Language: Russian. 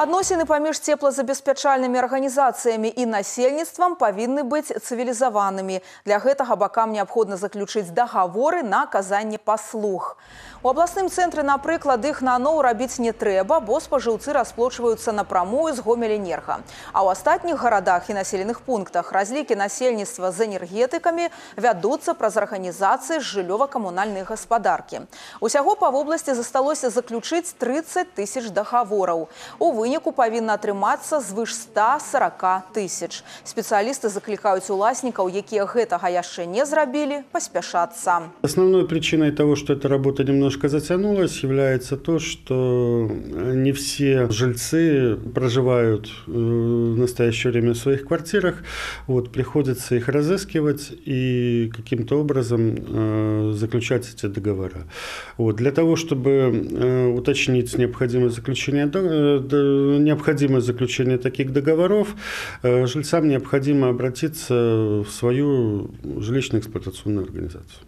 Адносіны паміж цеплазабеспячальнымі арганізацыямі і насельніцтвам павінны быць цывілізаванымі. Для гэтага бакам неабходна заключыць дагаворы на аказанне паслуг. У абласным цэнтры, напрыклад, іх наноў рабіць не трэба, бо спажыўцы расплочваюцца напрамую з гомеленерга. А ў астатніх гарадах і населеных пунктах разлікі насельніцтва з энергетыкамі вядуцца праз арганізацыі з жыллёва-камунальнай гаспадаркі. Усяго па вобласці засталося заключыць 30 тысяч дагавораў. У выніку павінна атрымацца звыш 140 тысяч. Спецыялісты заклікаюць уласнікаў, якія гэтага яшчэ не зрабілі, паспяшацца. Основной причиной того, что эта работа немножко затянулась, является то, что не все жильцы проживают э, в настоящее время в своих квартирах. Вот, приходится их разыскивать и каким-то образом э, заключать эти договора. Вот, для того, чтобы э, уточнить необходимость заключения необходимость заключения таких договоров, жильцам необходимо обратиться в свою жилищно-эксплуатационную организацию.